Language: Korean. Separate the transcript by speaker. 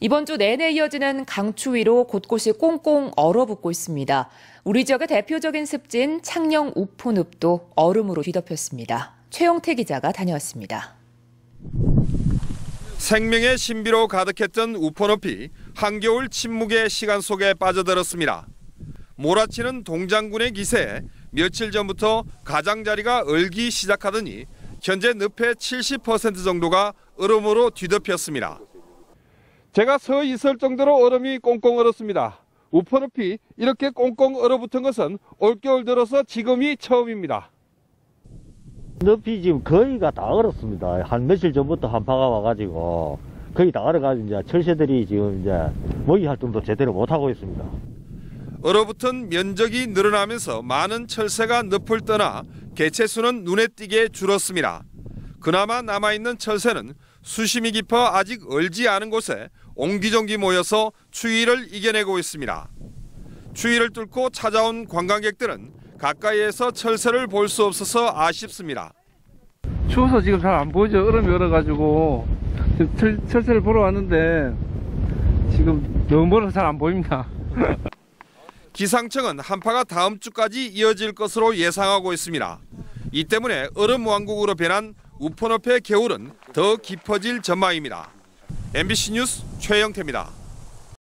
Speaker 1: 이번 주 내내 이어지는 강추위로 곳곳이 꽁꽁 얼어붙고 있습니다. 우리 지역의 대표적인 습지인 창녕 우포늪도 얼음으로 뒤덮였습니다. 최영태 기자가 다녀왔습니다.
Speaker 2: 생명의 신비로 가득했던 우포늪이 한겨울 침묵의 시간 속에 빠져들었습니다. 몰아치는 동장군의 기세에 며칠 전부터 가장자리가 얼기 시작하더니 현재 늪의 70% 정도가 얼음으로 뒤덮였습니다. 제가 서 있을 정도로 얼음이 꽁꽁 얼었습니다. 우포늪이 이렇게 꽁꽁 얼어붙은 것은 올겨울 들어서 지금이 처음입니다.
Speaker 3: 늪이 지금 거의가 다 얼었습니다. 한 며칠 전부터 한파가 와가지고 거의 다 얼어가지고 이제 철새들이 지금 이제 먹이 활동도 제대로 못 하고 있습니다.
Speaker 2: 얼어붙은 면적이 늘어나면서 많은 철새가 늪을 떠나 개체수는 눈에 띄게 줄었습니다. 그나마 남아있는 철새는 수심이 깊어 아직 얼지 않은 곳에 옹기종기 모여서 추위를 이겨내고 있습니다. 추위를 뚫고 찾아온 관광객들은 가까이에서 철새를 볼 수 없어서 아쉽습니다.
Speaker 4: 추워서 지금 잘 안 보이죠. 얼음이 얼어가지고 철, 철새를 보러 왔는데 지금 너무 멀어서 잘 안 보입니다.
Speaker 2: 기상청은 한파가 다음 주까지 이어질 것으로 예상하고 있습니다. 이 때문에 얼음 왕국으로 변한 우포늪의 겨울은 더 깊어질 전망입니다. MBC 뉴스 최영태입니다.